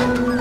you